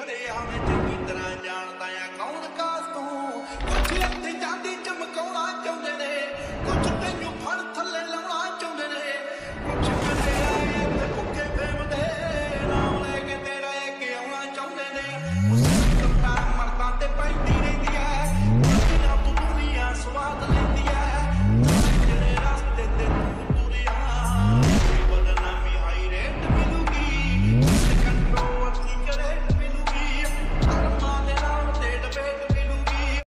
ਫਰਿਆ ਮੈਂ ਚੰਗੀ ਤਰ੍ਹਾਂ ਜਾਣਦਾ ਆ ਕੌਣ ਕਾਸ ਤੂੰ ਕੁਝ ਇੱਥੇ ਜਾਂਦੀ ਚਮਕਾਉਣਾ ਚਾਹੁੰਦੇ ਨੇ ਕੁਝ ਤੈਨੂੰ ਫੜ ਥੱਲੇ ਲਾਉਣਾ ਚਾਹੁੰਦੇ ਨੇ ਕੁਝ